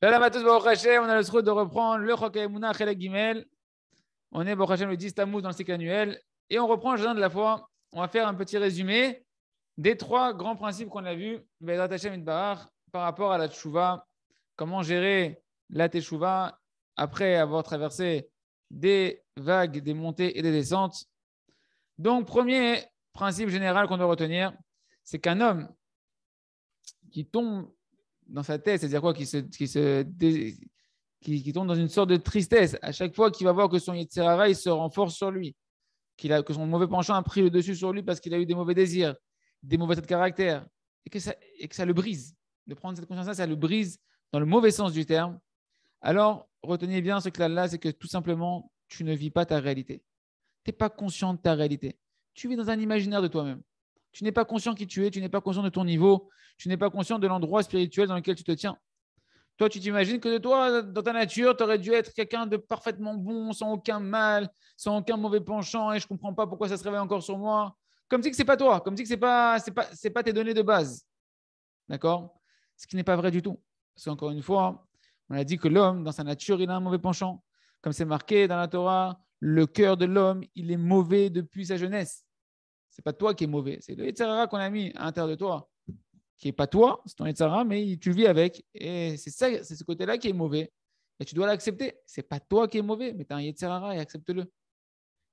Shalom à tous, Baruch Hashem. On a le droit de reprendre le Chok Emouna Chelek Gimel. On est Baruch Hashem le 10 Tammuz dans le cycle annuel. Et on reprend le jardin de la foi. On va faire un petit résumé des trois grands principes qu'on a vus, par rapport à la Teshuvah. Comment gérer la Teshuvah après avoir traversé des vagues, des montées et des descentes. Donc, premier principe général qu'on doit retenir, c'est qu'un homme qui tombe dans sa tête, c'est-à-dire quoi, qui, se, tombe dans une sorte de tristesse à chaque fois qu'il va voir que son Yetzirara, il se renforce sur lui, qu'il a, que son mauvais penchant a pris le dessus sur lui parce qu'il a eu des mauvais désirs, des mauvais de caractère, et que, ça, le brise. De prendre cette conscience-là, ça le brise dans le mauvais sens du terme. Alors, retenez bien ce que là c'est que tout simplement, tu ne vis pas ta réalité. Tu n'es pas conscient de ta réalité. Tu vis dans un imaginaire de toi-même. Tu n'es pas conscient qui tu es, tu n'es pas conscient de ton niveau, tu n'es pas conscient de l'endroit spirituel dans lequel tu te tiens. Toi, tu t'imagines que de toi, dans ta nature, tu aurais dû être quelqu'un de parfaitement bon, sans aucun mal, sans aucun mauvais penchant, et je ne comprends pas pourquoi ça se réveille encore sur moi. Comme si ce n'est pas toi, comme si ce n'est pas, pas, pas tes données de base. D'accord? Ce qui n'est pas vrai du tout. Parce qu'encore une fois, on a dit que l'homme, dans sa nature, il a un mauvais penchant. Comme c'est marqué dans la Torah, le cœur de l'homme, il est mauvais depuis sa jeunesse n'est pas toi qui es mauvais, c'est le Yetzirara qu'on a mis à l'intérieur de toi, qui n'est pas toi, c'est ton Yetzirara, mais tu vis avec. Et c'est ça, c'est ce côté-là qui est mauvais. Et tu dois l'accepter. C'est pas toi qui es mauvais, mais tu as un Yetzirara et accepte-le.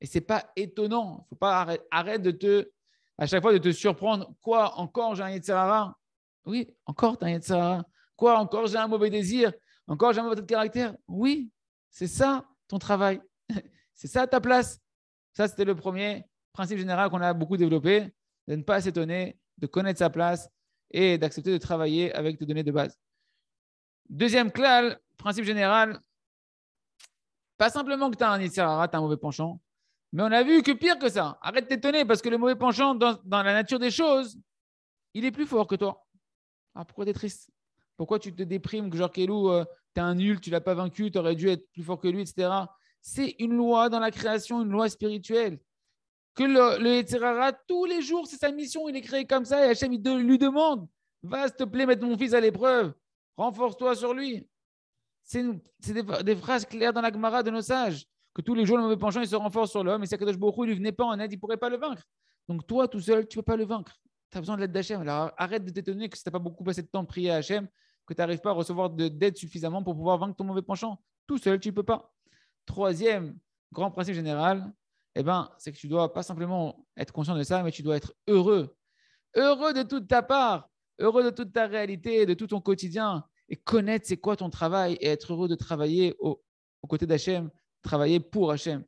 Et c'est pas étonnant. Faut pas arrêter, de te, à chaque fois, de te surprendre. Quoi, encore j'ai un Yetzirara Oui, encore tu as un Yetzirara. Quoi, encore j'ai un mauvais désir? Encore j'ai un mauvais caractère? Oui, c'est ça ton travail. c'est ça ta place. Ça, c'était le premier principe général qu'on a beaucoup développé, de ne pas s'étonner, de connaître sa place et d'accepter de travailler avec tes données de base. Deuxième clal, principe général, pas simplement que tu as un Yitzhara, tu as un mauvais penchant, mais on a vu que pire que ça. Arrête de t'étonner parce que le mauvais penchant, dans, la nature des choses, il est plus fort que toi. Ah, pourquoi tu es triste? Pourquoi tu te déprimes que genre Kelou, euh, tu es un nul, tu l'as pas vaincu, tu aurais dû être plus fort que lui, etc. C'est une loi dans la création, une loi spirituelle que le, le tous les jours, c'est sa mission, il est créé comme ça, et Hachem, lui demande, va, s'il te plaît, mettre mon fils à l'épreuve, renforce-toi sur lui. C'est des, phrases claires dans la Gemara de nos sages, que tous les jours, le mauvais penchant, il se renforce sur l'homme, et si Akadosh Baruch il ne venait pas en aide, il pourrait pas le vaincre. Donc toi, tout seul, tu ne peux pas le vaincre. Tu as besoin de l'aide d'Hachem. Alors arrête de t'étonner que si tu n'as pas beaucoup passé de temps de prier à Hachem, que tu n'arrives pas à recevoir d'aide suffisamment pour pouvoir vaincre ton mauvais penchant. Tout seul, tu ne peux pas. Troisième grand principe général, eh ben, c'est que tu dois pas simplement être conscient de ça, mais tu dois être heureux. Heureux de toute ta part, heureux de toute ta réalité, de tout ton quotidien, et connaître c'est quoi ton travail et être heureux de travailler au, aux côtés d'Hachem, travailler pour Hachem.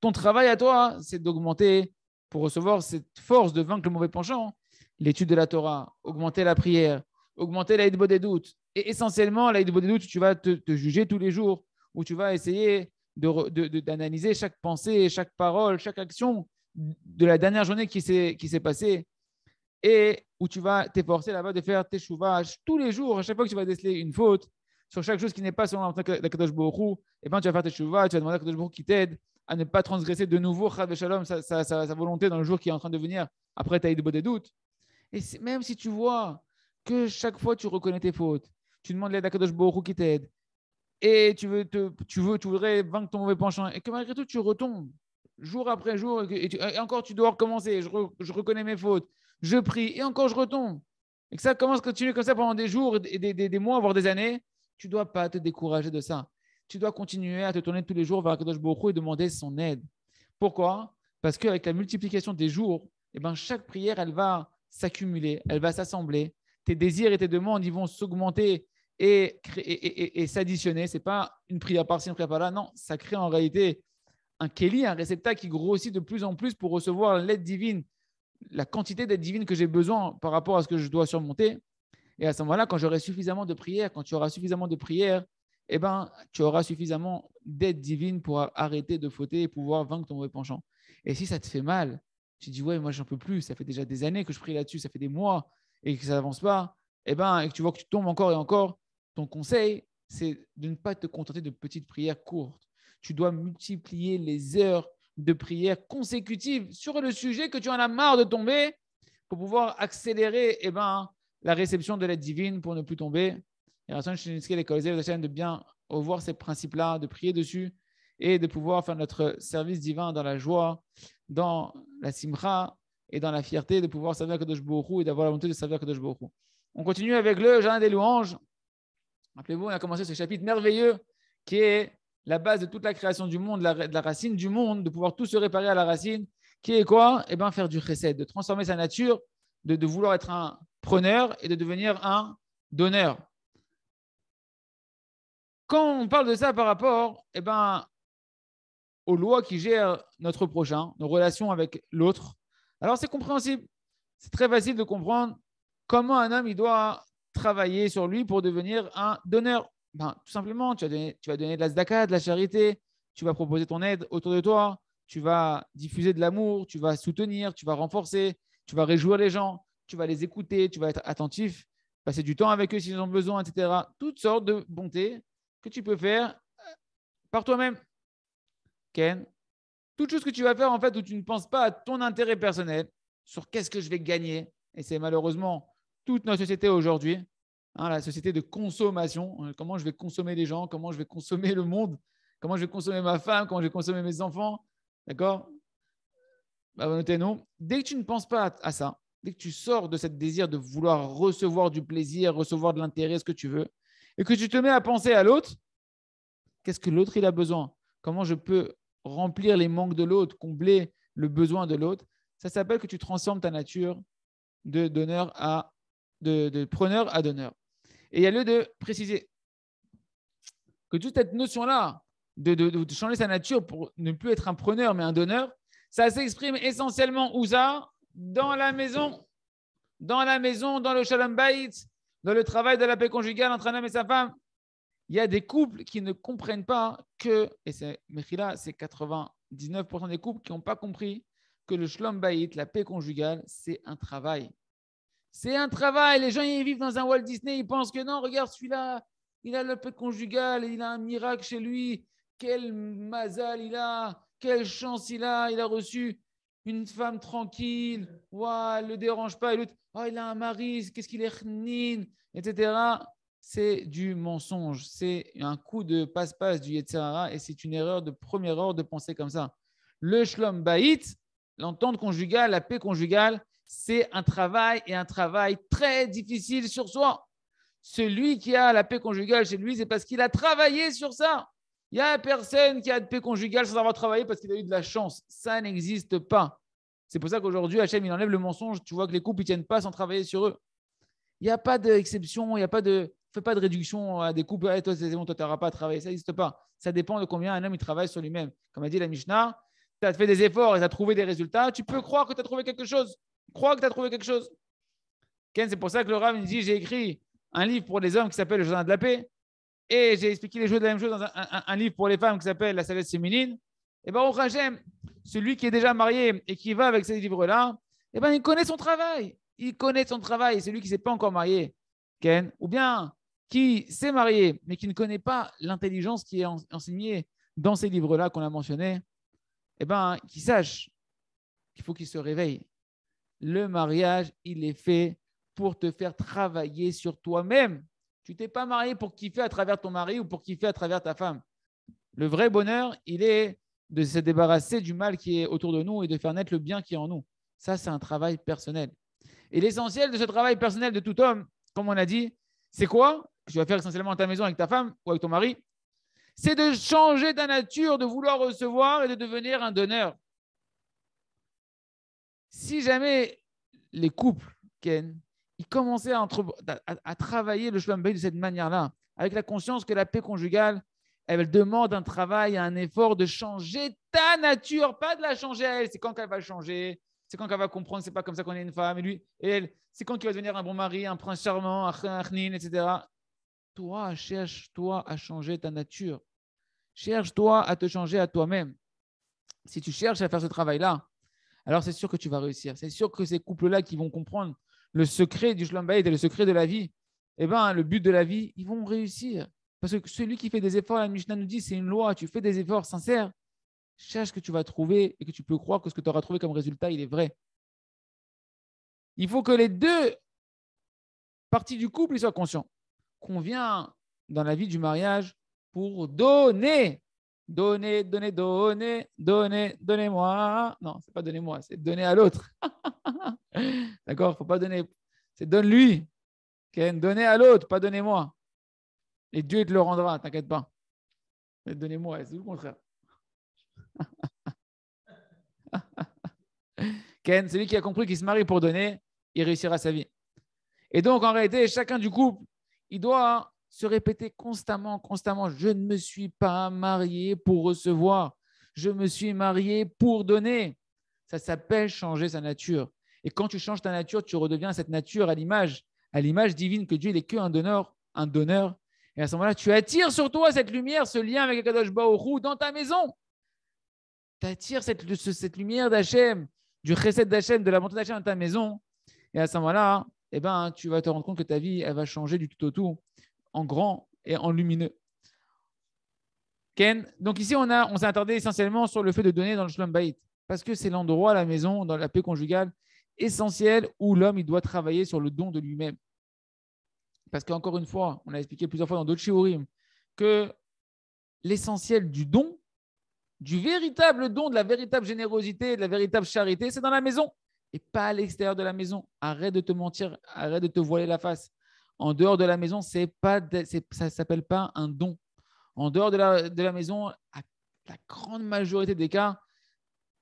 Ton travail à toi, c'est d'augmenter, pour recevoir cette force de vaincre le mauvais penchant, l'étude de la Torah, augmenter la prière, augmenter l'aide des doutes. Et essentiellement, l'aide des doutes, tu vas te, juger tous les jours, où tu vas essayer d'analyser de, chaque pensée, chaque parole, chaque action de la dernière journée qui s'est passée et où tu vas t'efforcer là-bas de faire tes chouvages tous les jours, à chaque fois que tu vas déceler une faute, sur chaque chose qui n'est pas selon la Kadosh Borou, et ben tu vas faire tes chouvages, tu vas demander à Kadosh Borou qui t'aide à ne pas transgresser de nouveau sa, sa, sa, volonté dans le jour qui est en train de venir. Après, tu as eu des doutes. Et même si tu vois que chaque fois tu reconnais tes fautes, tu demandes l'aide à Kadosh Borou qui t'aide, et tu veux, te, tu veux, tu voudrais vaincre ton mauvais penchant, et que malgré tout, tu retombes jour après jour, et, encore tu dois recommencer, je, reconnais mes fautes, je prie, et encore je retombe. Et que ça commence à continuer comme ça pendant des jours, des mois, voire des années, tu ne dois pas te décourager de ça. Tu dois continuer à te tourner tous les jours vers Kadosh Baruch et demander son aide. Pourquoi? Parce qu'avec la multiplication des jours, eh ben, chaque prière, elle va s'accumuler, elle va s'assembler. Tes désirs et tes demandes, ils vont s'augmenter et, s'additionner. Ce n'est pas une prière par-ci, une prière par-là. Non, ça crée en réalité un Kelly, un réceptacle qui grossit de plus en plus pour recevoir l'aide divine, la quantité d'aide divine que j'ai besoin par rapport à ce que je dois surmonter. Et à ce moment-là, quand j'aurai suffisamment de prières, quand tu auras suffisamment de prières, eh ben, tu auras suffisamment d'aide divine pour arrêter de fauter et pouvoir vaincre ton mauvais penchant. Et si ça te fait mal, tu dis, ouais, moi, j'en peux plus, ça fait déjà des années que je prie là-dessus, ça fait des mois et que ça n'avance pas, eh ben, et que tu vois que tu tombes encore et encore, ton conseil, c'est de ne pas te contenter de petites prières courtes. Tu dois multiplier les heures de prières consécutives sur le sujet que tu en as marre de tomber pour pouvoir accélérer eh ben, la réception de l'aide divine pour ne plus tomber. Et de bien revoir ces principes-là, de prier dessus et de pouvoir faire notre service divin dans la joie, dans la simcha et dans la fierté de pouvoir servir Kadosh Baruch et d'avoir la volonté de servir Kadosh Baruch On continue avec le jardin des louanges. Rappelez-vous, on a commencé ce chapitre merveilleux qui est la base de toute la création du monde, de la racine du monde, de pouvoir tout se réparer à la racine, qui est quoi? Eh bien, faire du chesed, de transformer sa nature, de, de vouloir être un preneur et de devenir un donneur. Quand on parle de ça par rapport eh ben, aux lois qui gèrent notre prochain, nos relations avec l'autre, alors c'est compréhensible. C'est très facile de comprendre comment un homme il doit travailler sur lui pour devenir un donneur. Ben, tout simplement, tu vas, donner, tu vas donner de la zdaka, de la charité, tu vas proposer ton aide autour de toi, tu vas diffuser de l'amour, tu vas soutenir, tu vas renforcer, tu vas réjouir les gens, tu vas les écouter, tu vas être attentif, passer du temps avec eux s'ils ont besoin, etc. Toutes sortes de bontés que tu peux faire euh, par toi-même. Ken, toute chose que tu vas faire en fait où tu ne penses pas à ton intérêt personnel, sur qu'est-ce que je vais gagner, et c'est malheureusement toute notre société aujourd'hui, hein, la société de consommation, euh, comment je vais consommer les gens, comment je vais consommer le monde, comment je vais consommer ma femme, comment je vais consommer mes enfants, d'accord? Bah, Notez non. Dès que tu ne penses pas à ça, dès que tu sors de ce désir de vouloir recevoir du plaisir, recevoir de l'intérêt, ce que tu veux, et que tu te mets à penser à l'autre, qu'est-ce que l'autre il a besoin? Comment je peux remplir les manques de l'autre, combler le besoin de l'autre? Ça s'appelle que tu transformes ta nature de donneur à de, preneur à donneur. Et il y a lieu de préciser que toute cette notion-là de, changer sa nature pour ne plus être un preneur mais un donneur, ça s'exprime essentiellement où ça Dans la maison. Dans la maison, dans le shalom bayit, dans le travail de la paix conjugale entre un homme et sa femme. Il y a des couples qui ne comprennent pas que, et c'est Mechila, c'est 99% des couples qui n'ont pas compris que le shalom bayit, la paix conjugale, c'est un travail. C'est un travail. Les gens, ils vivent dans un Walt Disney. Ils pensent que non, regarde celui-là, il a le paix conjugal, il a un miracle chez lui. Quel mazal il a, quelle chance il a. Il a reçu une femme tranquille. Ouah, le dérange pas. Oh, il a un mari, qu'est-ce qu'il est etc. C'est du mensonge. C'est un coup de passe-passe du Yetzirara et c'est une erreur de première ordre de penser comme ça. Le shlom baït, l'entente conjugale, la paix conjugale, c'est un travail et un travail très difficile sur soi. Celui qui a la paix conjugale chez lui, c'est parce qu'il a travaillé sur ça. Il n'y a personne qui a de paix conjugale sans avoir travaillé parce qu'il a eu de la chance. Ça n'existe pas. C'est pour ça qu'aujourd'hui, Hachem, il enlève le mensonge. Tu vois que les couples ne tiennent pas sans travailler sur eux. Il n'y a pas d'exception, il n'y a pas de. Fais pas de réduction à des couples. toi, c'est bon, toi, tu n'auras pas à travailler. Ça n'existe pas. Ça dépend de combien un homme il travaille sur lui-même. Comme a dit la Mishnah, tu as fait des efforts et tu as trouvé des résultats. Tu peux croire que tu as trouvé quelque chose crois que tu as trouvé quelque chose? Ken, c'est pour ça que le Rav dit j'ai écrit un livre pour les hommes qui s'appelle Le Journal de la paix. Et j'ai expliqué les choses de la même chose dans un, livre pour les femmes qui s'appelle La sagesse féminine. Et bien, au Hachem, celui qui est déjà marié et qui va avec ces livres-là, et ben, il connaît son travail. Il connaît son travail. Celui qui ne s'est pas encore marié, Ken, ou bien qui s'est marié, mais qui ne connaît pas l'intelligence qui est enseignée dans ces livres-là qu'on a mentionnés, et ben, qu'il sache qu'il faut qu'il se réveille le mariage, il est fait pour te faire travailler sur toi-même. Tu t'es pas marié pour kiffer à travers ton mari ou pour kiffer à travers ta femme. Le vrai bonheur, il est de se débarrasser du mal qui est autour de nous et de faire naître le bien qui est en nous. Ça, c'est un travail personnel. Et l'essentiel de ce travail personnel de tout homme, comme on a dit, c'est quoi? Tu vas faire essentiellement à ta maison avec ta femme ou avec ton mari. C'est de changer ta nature, de vouloir recevoir et de devenir un donneur si jamais les couples, Ken, ils commençaient à, travailler le Shalom de cette manière-là, avec la conscience que la paix conjugale, elle demande un travail, un effort de changer ta nature, pas de la changer à elle. C'est quand qu'elle va changer, c'est quand qu'elle va comprendre, c'est pas comme ça qu'on est une femme. Et lui, et elle, c'est quand qu'il va devenir un bon mari, un prince charmant, un chnin, etc. Toi, cherche-toi à changer ta nature. Cherche-toi à te changer à toi-même. Si tu cherches à faire ce travail-là, alors c'est sûr que tu vas réussir. C'est sûr que ces couples-là qui vont comprendre le secret du Shalom et le secret de la vie, eh ben, le but de la vie, ils vont réussir. Parce que celui qui fait des efforts, la Mishnah nous dit, c'est une loi. Tu fais des efforts sincères, cherche que tu vas trouver et que tu peux croire que ce que tu auras trouvé comme résultat, il est vrai. Il faut que les deux parties du couple soient conscients. qu'on vient dans la vie du mariage pour donner. Donner, donner, donner, donner, donnez-moi. Non, c'est pas donnez-moi, c'est donner à l'autre. D'accord faut pas donner. C'est donne-lui. Donner à l'autre, pas donnez-moi. Et Dieu te le rendra, t'inquiète pas. Mais donnez-moi, c'est le contraire. Ken, celui qui a compris qu'il se marie pour donner, il réussira sa vie. Et donc, en réalité, chacun du couple, il doit se répéter constamment, constamment, je ne me suis pas marié pour recevoir, je me suis marié pour donner. Ça s'appelle changer sa nature. Et quand tu changes ta nature, tu redeviens cette nature à l'image, à l'image divine que Dieu n'est qu'un donneur, un donneur. Et à ce moment-là, tu attires sur toi cette lumière, ce lien avec Kadosh Baoru dans ta maison. Tu attires cette, lumière d'Hachem, du chesed d'Hachem, de la bonté d'Hachem dans ta maison. Et à ce moment-là, eh ben, tu vas te rendre compte que ta vie, elle va changer du tout au tout en grand et en lumineux. Ken, donc ici, on, a, on s'est attardé essentiellement sur le fait de donner dans le Shalom parce que c'est l'endroit, la maison, dans la paix conjugale, essentiel où l'homme doit travailler sur le don de lui-même. Parce qu'encore une fois, on a expliqué plusieurs fois dans d'autres shiurim que l'essentiel du don, du véritable don, de la véritable générosité, de la véritable charité, c'est dans la maison et pas à l'extérieur de la maison. Arrête de te mentir, arrête de te voiler la face en dehors de la maison, pas, ça ne s'appelle pas un don. En dehors de la, maison, à la grande majorité des cas,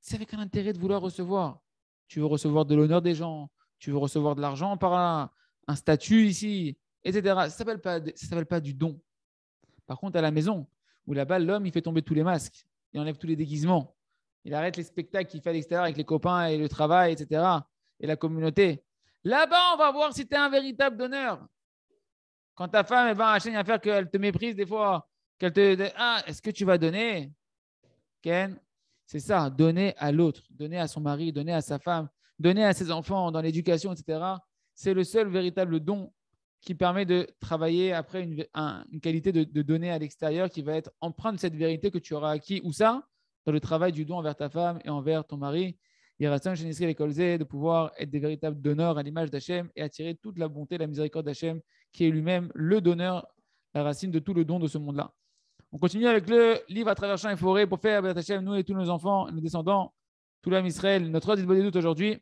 c'est avec un intérêt de vouloir recevoir. Tu veux recevoir de l'honneur des gens, tu veux recevoir de l'argent par là, un statut ici, etc. Ça ne s'appelle pas, pas du don. Par contre, à la maison, où là-bas, l'homme, il fait tomber tous les masques, il enlève tous les déguisements, il arrête les spectacles qu'il fait à l'extérieur avec les copains et le travail, etc. et la communauté. Là-bas, on va voir si tu es un véritable donneur. Quand ta femme va à faire qu'elle te méprise des fois, qu'elle te ah, est-ce que tu vas donner? Ken, c'est ça, donner à l'autre, donner à son mari, donner à sa femme, donner à ses enfants dans l'éducation, etc. C'est le seul véritable don qui permet de travailler après une, qualité de, de, donner à l'extérieur qui va être empreinte de cette vérité que tu auras acquis. Ou ça Dans le travail du don envers ta femme et envers ton mari de pouvoir être des véritables donneurs à l'image d'Hachem et attirer toute la bonté, la miséricorde d'Hachem, qui est lui-même le donneur, la racine de tout le don de ce monde-là. On continue avec le livre à travers champs et forêts pour faire Hachem, nous et tous nos enfants, nos descendants, tout l'homme Israël. Notre ordre de doute aujourd'hui,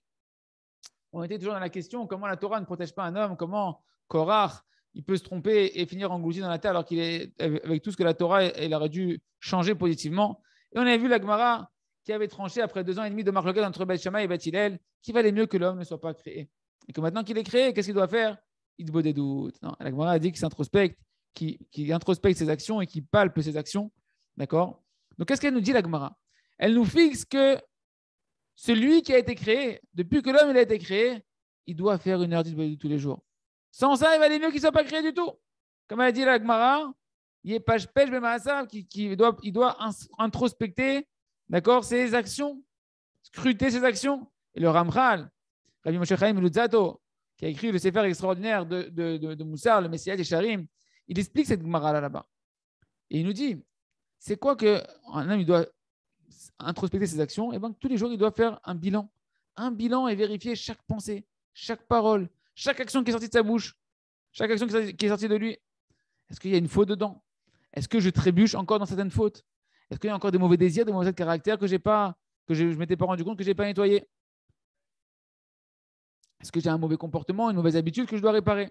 on était toujours dans la question comment la Torah ne protège pas un homme, comment Korach, il peut se tromper et finir englouti dans la terre alors qu'il est avec tout ce que la Torah, elle aurait dû changer positivement? Et on avait vu la Gemara qui avait tranché après deux ans et demi de marloquette entre Beth et Beth qu'il valait mieux que l'homme ne soit pas créé. Et que maintenant qu'il est créé, qu'est-ce qu'il doit faire? Il te des doutes. Non, la Gemara a dit qu'il s'introspecte, qu'il introspecte ses actions et qu'il palpe ses actions. D'accord? Donc, qu'est-ce qu'elle nous dit, la Gemara Elle nous fixe que celui qui a été créé, depuis que l'homme a été créé, il doit faire une heure de tous les jours. Sans ça, il valait mieux qu'il ne soit pas créé du tout. Comme elle a dit la Gemara, il qui doit, il doit introspecter D'accord? Ses actions, scruter ses actions. Et le Ramchal, Rabbi Moshe Chaim Lutzato, qui a écrit le Sefer extraordinaire de, de, le Messiah et Sharim, il explique cette Gemara là-bas. Et il nous dit c'est quoi qu'un homme il doit introspecter ses actions? Et eh bien tous les jours, il doit faire un bilan. Un bilan et vérifier chaque pensée, chaque parole, chaque action qui est sortie de sa bouche, chaque action qui est sortie de lui. Est-ce qu'il y a une faute dedans? Est-ce que je trébuche encore dans certaines fautes? Est-ce qu'il y a encore des mauvais désirs, des mauvais caractères que j'ai pas, que je ne m'étais pas rendu compte que je n'ai pas nettoyé? Est-ce que j'ai un mauvais comportement, une mauvaise habitude que je dois réparer?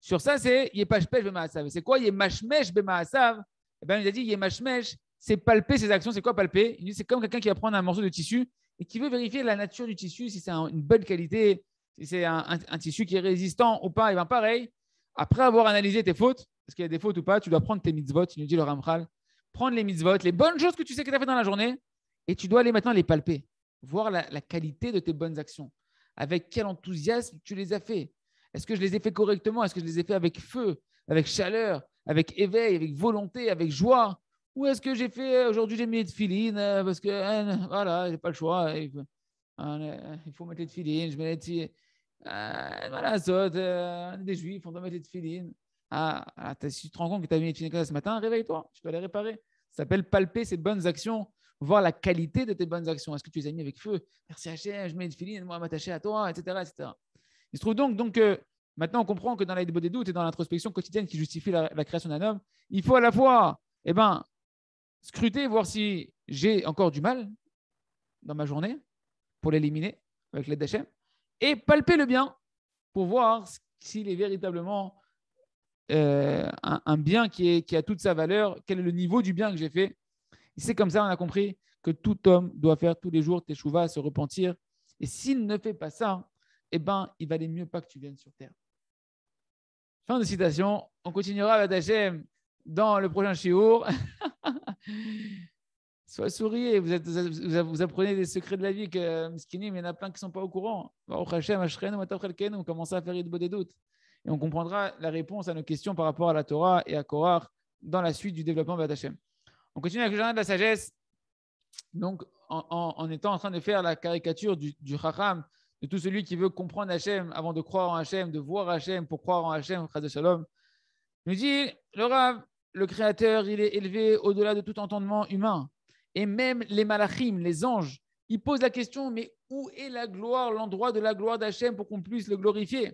Sur ça, c'est Yepashpesh Bemaasav. C'est quoi Yemashmesh Bemaasav Eh bien, il a dit Yemashmesh, c'est palper ses actions. C'est quoi palper? Il dit c'est comme quelqu'un qui va prendre un morceau de tissu et qui veut vérifier la nature du tissu, si c'est une bonne qualité, si c'est un, tissu qui est résistant ou pas. Et bien, pareil, après avoir analysé tes fautes, est-ce qu'il y a des fautes ou pas, tu dois prendre tes mitzvot, il nous dit le Ramchal, prendre les mitzvot, les bonnes choses que tu sais que tu as fait dans la journée, et tu dois aller maintenant les palper, voir la, qualité de tes bonnes actions. Avec quel enthousiasme tu les as fait? Est-ce que je les ai fait correctement? Est-ce que je les ai fait avec feu, avec chaleur, avec éveil, avec volonté, avec joie? Ou est-ce que j'ai fait aujourd'hui j'ai mis les filines euh, parce que euh, voilà, j'ai pas le choix. Il faut, euh, il faut mettre les filines, je mets les voilà, ça, des juifs, on doit mettre les filines. Ah, ah si tu te rends compte que tu as mis filines ce matin, réveille-toi, tu dois les réparer. Ça s'appelle palper ses bonnes actions, voir la qualité de tes bonnes actions. Est-ce que tu les as mis avec feu? Merci Hachem, je mets une filine, moi m'attacher à toi, etc., etc. Il se trouve donc, donc que Maintenant, on comprend que dans la des doutes et dans l'introspection quotidienne qui justifie la, création d'un homme, il faut à la fois eh ben, scruter, voir si j'ai encore du mal dans ma journée pour l'éliminer avec l'aide d'Hachem, et palper le bien pour voir s'il est véritablement euh, un, bien qui, a toute sa valeur, quel est le niveau du bien que j'ai fait. C'est comme ça, on a compris que tout homme doit faire tous les jours teshuva, se repentir. Et s'il ne fait pas ça, eh ben, il valait mieux pas que tu viennes sur terre. Fin de citation. On continuera avec Hachem dans le prochain shiur. Sois souriez, vous, apprenez des secrets de la vie que mais il y en a plein qui ne sont pas au courant. On commence à faire des doutes. Et on comprendra la réponse à nos questions par rapport à la Torah et à Korah dans la suite du développement de Hashem. On continue avec le jardin de la sagesse. Donc, en, étant en train de faire la caricature du, du de tout celui qui veut comprendre Hachem avant de croire en Hachem, de voir Hachem pour croire en Hachem, de Shalom, nous dit le Rav, le Créateur, il est élevé au-delà de tout entendement humain. Et même les malachim, les anges, ils posent la question mais où est la gloire, l'endroit de la gloire d'Hachem pour qu'on puisse le glorifier?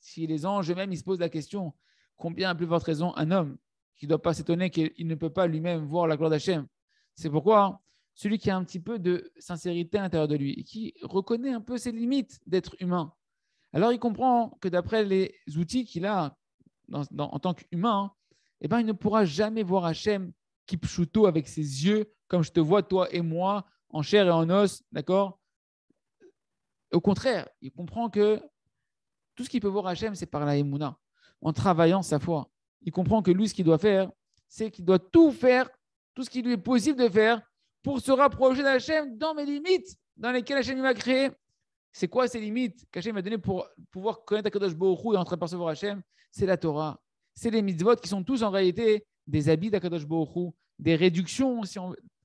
Si les anges eux-mêmes, se posent la question combien a plus forte raison un homme qui ne doit pas s'étonner qu'il ne peut pas lui-même voir la gloire d'Hachem? C'est pourquoi celui qui a un petit peu de sincérité à l'intérieur de lui et qui reconnaît un peu ses limites d'être humain, alors il comprend que d'après les outils qu'il a en tant qu'humain, eh ben, il ne pourra jamais voir Hachem kipchuto avec ses yeux comme je te vois toi et moi en chair et en os, d'accord? Au contraire, il comprend que tout ce qu'il peut voir Hachem, c'est par la Emouna, en travaillant sa foi. Il comprend que lui, ce qu'il doit faire, c'est qu'il doit tout faire, tout ce qui lui est possible de faire pour se rapprocher d'Hachem dans mes limites dans lesquelles Hachem m'a créé. C'est quoi ces limites qu'Hachem m'a donné pour pouvoir connaître Akadosh Baruch et entrer percevoir Hachem? C'est la Torah. C'est les mitzvot qui sont tous en réalité des habits d'Akadosh Baruch des réductions,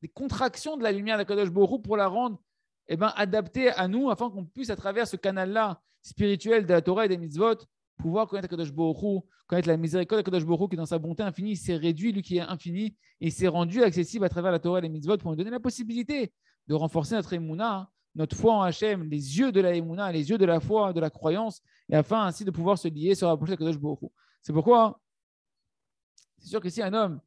des contractions de la lumière d'Akadosh Borou pour la rendre eh ben, adaptée à nous, afin qu'on puisse, à travers ce canal-là spirituel de la Torah et des mitzvot, pouvoir connaître Akadosh Borou, connaître la miséricorde d'Akadosh Borou qui, dans sa bonté infinie, s'est réduit, lui qui est infini, et s'est rendu accessible à travers la Torah et les mitzvot pour nous donner la possibilité de renforcer notre émouna, notre foi en Hachem, les yeux de la émouna, les yeux de la foi, de la croyance, et afin ainsi de pouvoir se lier, se rapprocher d'Akadosh Borou. C'est pourquoi, c'est sûr que si un homme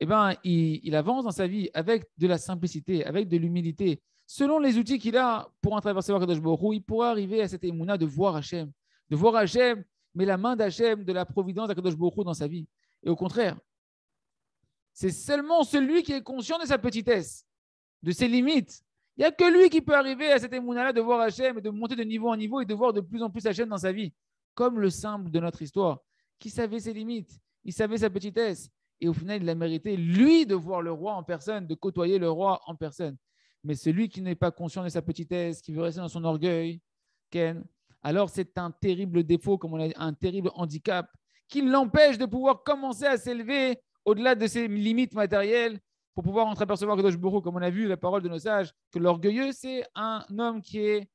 eh ben, il, avance dans sa vie avec de la simplicité, avec de l'humilité. Selon les outils qu'il a pour en traverser Kadosh il pourra arriver à cette émouna de voir Hachem, de voir Hachem, mais la main d'Hachem, de la providence d'Akadosh Baruch dans sa vie. Et au contraire, c'est seulement celui qui est conscient de sa petitesse, de ses limites. Il n'y a que lui qui peut arriver à cette émouna-là de voir Hachem et de monter de niveau en niveau et de voir de plus en plus Hachem dans sa vie. Comme le simple de notre histoire, qui savait ses limites, il savait sa petitesse, et au final, il a mérité, lui, de voir le roi en personne, de côtoyer le roi en personne. Mais celui qui n'est pas conscient de sa petitesse, qui veut rester dans son orgueil, Ken, alors c'est un terrible défaut, comme un terrible handicap qui l'empêche de pouvoir commencer à s'élever au-delà de ses limites matérielles pour pouvoir entreapercevoir Kadosh Bourou, comme on a vu la parole de nos sages, que l'orgueilleux, c'est un homme qui, est,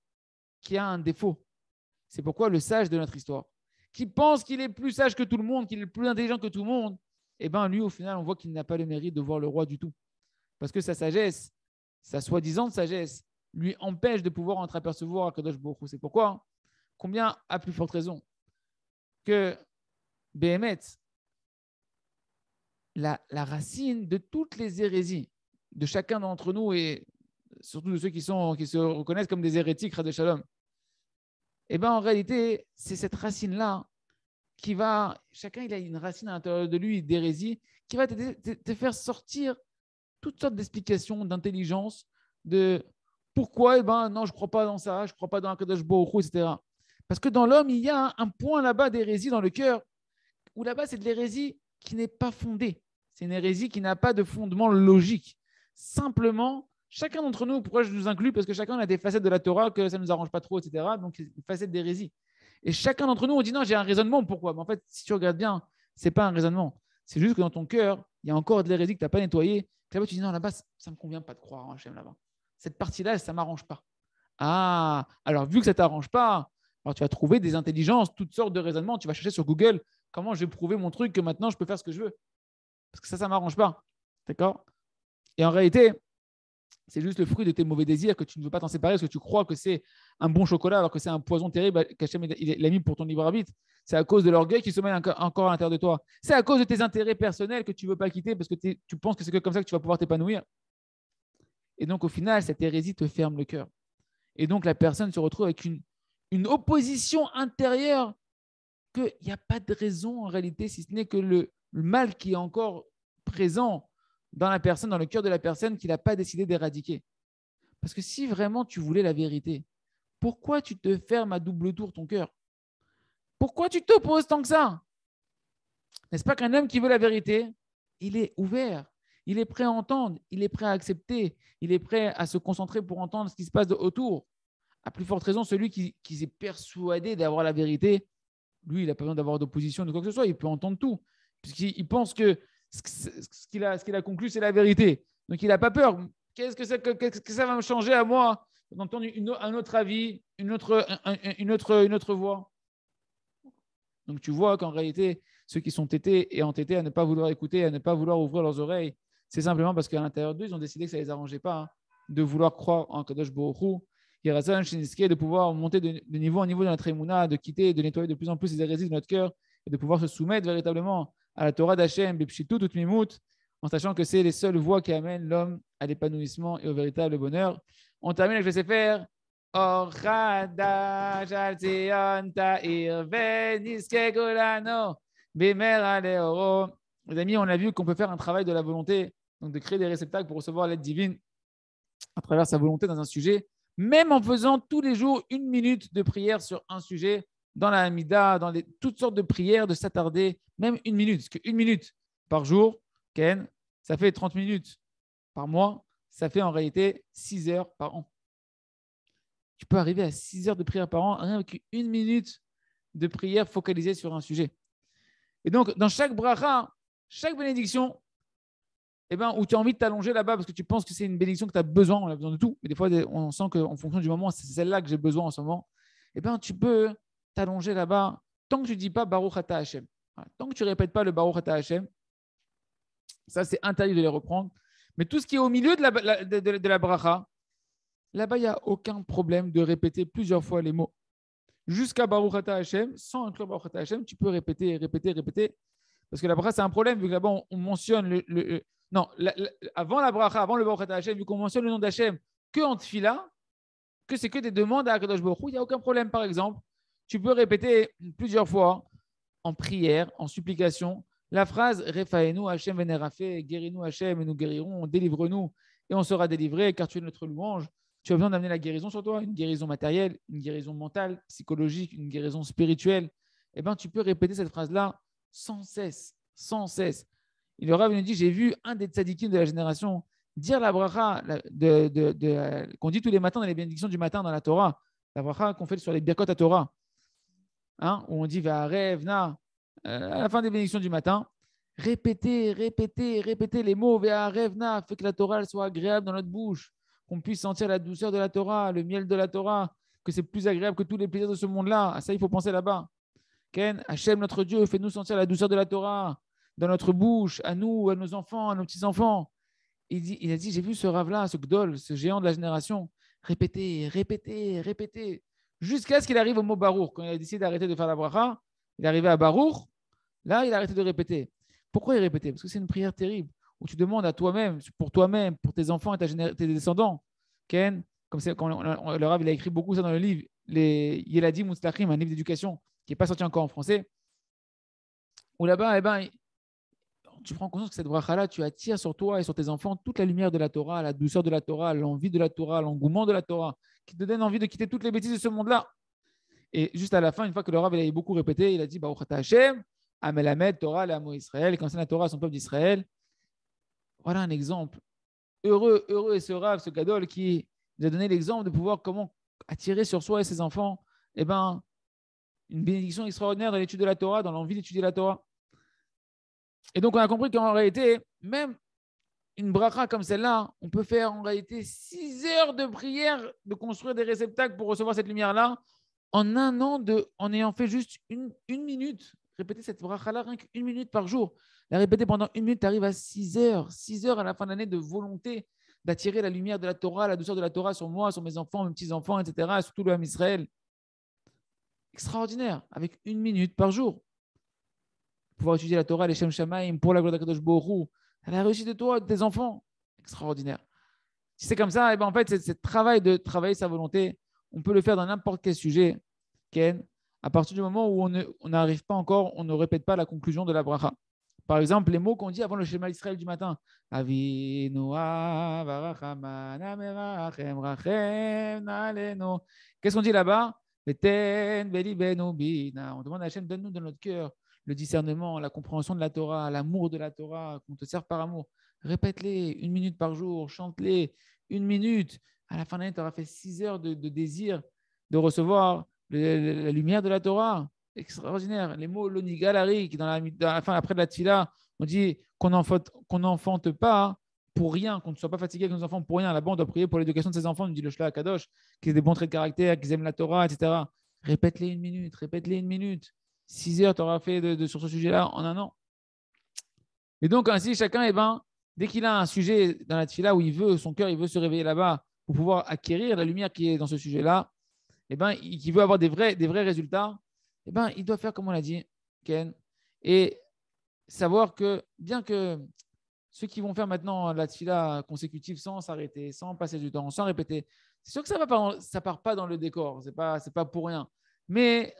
qui a un défaut. C'est pourquoi le sage de notre histoire, qui pense qu'il est plus sage que tout le monde, qu'il est plus intelligent que tout le monde, eh bien, lui, au final, on voit qu'il n'a pas le mérite de voir le roi du tout. Parce que sa sagesse, sa soi-disant sagesse, lui empêche de pouvoir entreapercevoir Kadosh Baruch C'est pourquoi, combien a plus forte raison que Béhémet, la, la, racine de toutes les hérésies de chacun d'entre nous et surtout de ceux qui, sont, qui se reconnaissent comme des hérétiques, de Shalom, eh bien, en réalité, c'est cette racine-là qui va, chacun il a une racine à l'intérieur de lui d'hérésie, qui va te, faire sortir toutes sortes d'explications, d'intelligence, de pourquoi, eh ben non, je ne crois pas dans ça, je ne crois pas dans Kadosh Baruch etc. Parce que dans l'homme, il y a un, point là-bas d'hérésie dans le cœur, où là-bas, c'est de l'hérésie qui n'est pas fondée. C'est une hérésie qui n'a pas de fondement logique. Simplement, chacun d'entre nous, pourquoi je nous inclus? Parce que chacun a des facettes de la Torah que ça ne nous arrange pas trop, etc. Donc, une facette d'hérésie. Et chacun d'entre nous, on dit non, j'ai un raisonnement. Pourquoi? Mais en fait, si tu regardes bien, ce n'est pas un raisonnement. C'est juste que dans ton cœur, il y a encore de l'hérésie que tu n'as pas nettoyé. Là-bas, tu dis non, là-bas, ça ne me convient pas de croire en Hachem là-bas. Cette partie-là, ça ne m'arrange pas. Ah, alors vu que ça ne t'arrange pas, alors tu vas trouver des intelligences, toutes sortes de raisonnements. Tu vas chercher sur Google comment je vais prouver mon truc que maintenant je peux faire ce que je veux. Parce que ça, ça ne m'arrange pas. D'accord? Et en réalité, c'est juste le fruit de tes mauvais désirs que tu ne veux pas t'en séparer parce que tu crois que c'est un bon chocolat alors que c'est un poison terrible qu'Hachem l'a mis pour ton libre arbitre. C'est à cause de l'orgueil qui se met encore à l'intérieur de toi. C'est à cause de tes intérêts personnels que tu ne veux pas quitter parce que tu penses que c'est comme ça que tu vas pouvoir t'épanouir. Et donc, au final, cette hérésie te ferme le cœur. Et donc, la personne se retrouve avec une, opposition intérieure qu'il n'y a pas de raison en réalité, si ce n'est que le mal qui est encore présent dans la personne, dans le cœur de la personne qu'il n'a pas décidé d'éradiquer. Parce que si vraiment tu voulais la vérité, pourquoi tu te fermes à double tour ton cœur? Pourquoi tu t'opposes tant que ça? N'est-ce pas qu'un homme qui veut la vérité, il est ouvert, il est prêt à entendre, il est prêt à accepter, il est prêt à se concentrer pour entendre ce qui se passe autour. À plus forte raison, celui qui, qui s'est persuadé d'avoir la vérité, lui, il n'a pas besoin d'avoir d'opposition de quoi que ce soit, il peut entendre tout. Puisqu'il pense que ce qu'il a, a, conclu, c'est la vérité. Donc, il n'a pas peur. Qu'est-ce que, ça, va me changer à moi d'entendre un autre avis, une autre, une, autre, une autre voix? Donc, tu vois qu'en réalité, ceux qui sont tétés et entêtés à ne pas vouloir écouter, à ne pas vouloir ouvrir leurs oreilles, c'est simplement parce qu'à l'intérieur d'eux, ils ont décidé que ça ne les arrangeait pas hein, de vouloir croire en Kadosh Baruch de pouvoir monter de, niveau en niveau de notre émouna, de quitter, de nettoyer de plus en plus les hérésies de notre cœur et de pouvoir se soumettre véritablement à la Torah d'Hachem, Bepshitu, toute mimout, en sachant que c'est les seules voies qui amènent l'homme à l'épanouissement et au véritable bonheur. On termine avec le Sefer. Les amis, on a vu qu'on peut faire un travail de la volonté, donc de créer des réceptacles pour recevoir l'aide divine à travers sa volonté dans un sujet, même en faisant tous les jours une minute de prière sur un sujet, dans la Hamida, dans toutes sortes de prières, de s'attarder, même une minute. Parce qu'une minute par jour, Ken, ça fait 30 minutes par mois, ça fait en réalité 6 heures par an. Tu peux arriver à 6 heures de prière par an rien avec une minute de prière focalisée sur un sujet. Et donc, dans chaque bracha, chaque bénédiction, eh ben, où tu as envie de t'allonger là-bas parce que tu penses que c'est une bénédiction que tu as besoin, on a besoin de tout, mais des fois, on sent qu'en fonction du moment, c'est celle-là que j'ai besoin en ce moment, eh ben, tu peux t'allonger là-bas tant que tu ne dis pas Baruch Ata Hashem. Tant que tu ne répètes pas le Baruch Ata Hashem, ça c'est interdit de les reprendre. Mais tout ce qui est au milieu de la, de, bracha, là-bas, il n'y a aucun problème de répéter plusieurs fois les mots. Jusqu'à Baruch Ata Hashem, sans inclure Baruch Ata Hashem, tu peux répéter, répéter, répéter. Parce que la bracha, c'est un problème, vu que là-bas, on, mentionne le. non, avant la bracha, avant le Baruch Ata Hashem, vu qu'on mentionne le nom d'Hashem que en tfila, que c'est que des demandes à Akadosh Baruch il n'y a aucun problème, par exemple tu peux répéter plusieurs fois en prière, en supplication, la phrase Refaenu Hachem Venerafé, guéris-nous Hachem et nous guérirons, délivre-nous et on sera délivré car tu es notre louange. Tu as besoin d'amener la guérison sur toi, une guérison matérielle, une guérison mentale, psychologique, une guérison spirituelle. Eh bien, tu peux répéter cette phrase-là sans cesse, sans cesse. Il aura nous dit J'ai vu un des tzadikim de la génération dire la bracha de, qu'on dit tous les matins dans les bénédictions du matin dans la Torah, la bracha qu'on fait sur les birkot à Torah hein, où on dit revna euh, à la fin des bénédictions du matin, répétez, répétez, répétez les mots va revna, fait que la Torah soit agréable dans notre bouche, qu'on puisse sentir la douceur de la Torah, le miel de la Torah, que c'est plus agréable que tous les plaisirs de ce monde-là. À ça, il faut penser là-bas. Ken, Hachem, notre Dieu, fais-nous sentir la douceur de la Torah dans notre bouche, à nous, à nos enfants, à nos petits-enfants. Il, il a dit, j'ai vu ce rave-là, ce gdol, ce géant de la génération. Répétez, répétez, répétez jusqu'à ce qu'il arrive au mot Baruch. Quand il a décidé d'arrêter de faire la bracha, il est arrivé à Baruch, là, il a arrêté de répéter. Pourquoi il répétait? Parce que c'est une prière terrible où tu demandes à toi-même, pour toi-même, pour tes enfants et tes descendants, Ken, comme c'est, le Rav il a écrit beaucoup ça dans le livre, les Yeladim Mustachim, un livre d'éducation qui n'est pas sorti encore en français, où là-bas, eh ben, tu prends conscience que cette bracha-là, tu attires sur toi et sur tes enfants toute la lumière de la Torah, la douceur de la Torah, l'envie de la Torah, l'engouement de la Torah, qui donne envie de quitter toutes les bêtises de ce monde-là. Et juste à la fin, une fois que le Rav avait beaucoup répété, il a dit Baruch Hashem, Amelamed, Torah, l'amo Israël, quand c'est la Torah son peuple d'Israël. Voilà un exemple. Heureux, heureux est ce Rav, ce Gadol, qui nous a donné l'exemple de pouvoir comment attirer sur soi et ses enfants eh ben, une bénédiction extraordinaire dans l'étude de la Torah, dans l'envie d'étudier la Torah. Et donc, on a compris qu'en réalité, même une bracha comme celle-là, on peut faire en réalité six heures de prière, de construire des réceptacles pour recevoir cette lumière-là, en un an, de, en ayant fait juste une, une minute. Répéter cette bracha-là, rien qu'une minute par jour. La répéter pendant une minute, tu arrives à six heures. Six heures à la fin de l'année de volonté, d'attirer la lumière de la Torah, la douceur de la Torah sur moi, sur mes enfants, mes petits-enfants, etc., et sur tout le Ham Israël. Extraordinaire, avec une minute par jour. Pouvoir étudier la Torah, les Shem Shamaim, pour la gloire d'Akadosh Borou, la réussite de toi, de tes enfants. Extraordinaire. Si c'est comme ça, et eh ben en fait, c'est travail de travailler sa volonté. On peut le faire dans n'importe quel sujet, Ken. À partir du moment où on n'arrive pas encore, on ne répète pas la conclusion de la bracha. Par exemple, les mots qu'on dit avant le schéma Israël du matin. Qu'est-ce qu'on dit là-bas? On demande à Hachem, donne-nous dans notre cœur le discernement, la compréhension de la Torah, l'amour de la Torah, qu'on te sert par amour. Répète-les une minute par jour, chante-les une minute. À la fin de l'année, tu auras fait six heures de, désir de recevoir la lumière de la Torah extraordinaire. Les mots l'onigalari, qui dans la, dans la fin, après de la tila, on dit qu'on n'enfante pas pour rien, qu'on ne soit pas fatigué avec nos enfants pour rien. Là-bas, on doit prier pour l'éducation de ses enfants, nous dit le Shla Kadosh, qu'ils aient des bons traits de caractère, qu'ils aiment la Torah, etc. Répète-les une minute, répète-les une minute. Six heures, tu auras fait de, sur ce sujet-là en un an. Et donc, ainsi, chacun, eh ben, dès qu'il a un sujet dans la tila où il veut, son cœur, il veut se réveiller là-bas pour pouvoir acquérir la lumière qui est dans ce sujet-là, eh ben, il veut avoir des vrais, des vrais résultats, eh ben, il doit faire comme on l'a dit, Ken, et savoir que bien que ceux qui vont faire maintenant la tfila consécutive sans s'arrêter, sans passer du temps, sans répéter, c'est sûr que ça ne part pas dans le décor, ce n'est pas, pas pour rien. Mais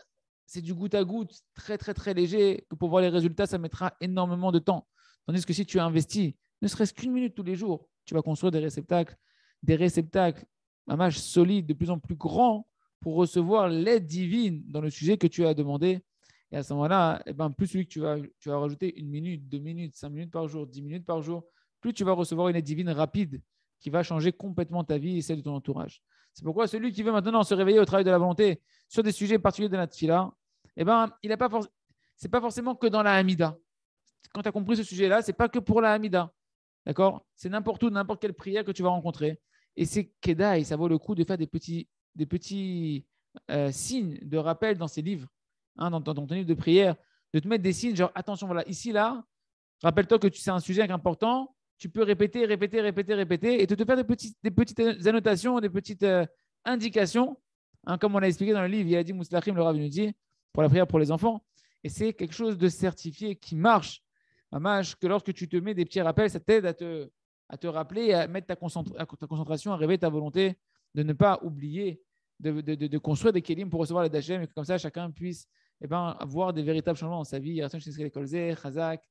c'est du goutte à goutte, très très très léger, que pour voir les résultats, ça mettra énormément de temps. Tandis que si tu investis, ne serait-ce qu'une minute tous les jours, tu vas construire des réceptacles, des réceptacles, un match solide, de plus en plus grand, pour recevoir l'aide divine dans le sujet que tu as demandé. Et à ce moment-là, eh ben, plus celui que tu vas, tu rajouter une minute, deux minutes, cinq minutes par jour, dix minutes par jour, plus tu vas recevoir une aide divine rapide qui va changer complètement ta vie et celle de ton entourage. C'est pourquoi celui qui veut maintenant se réveiller au travail de la volonté sur des sujets particuliers de la tfila, eh ben, il n'est pas pas forcément que dans la Hamida. Quand tu as compris ce sujet-là, c'est pas que pour la Hamida. D'accord? C'est n'importe où, n'importe quelle prière que tu vas rencontrer. Et c'est et ça vaut le coup de faire des petits euh, signes de rappel dans ces livres, hein, dans, ton livre de prière, de te mettre des signes, genre attention, voilà, ici, là, rappelle-toi que c'est un sujet important, tu peux répéter, répéter, répéter, répéter, et te, te faire des petites, des petites annotations, des petites euh, indications, hein, comme on l'a expliqué dans le livre, il a dit Mouslachim, le Rav nous dit, pour la prière pour les enfants, et c'est quelque chose de certifié qui marche. Dommage que lorsque tu te mets des petits rappels, ça t'aide à te, à te rappeler, à mettre ta, ta concentration, à réveiller ta volonté de ne pas oublier de, de, construire des kelim pour recevoir les dachem et que comme ça chacun puisse eh ben, avoir des véritables changements dans sa vie. Chazak.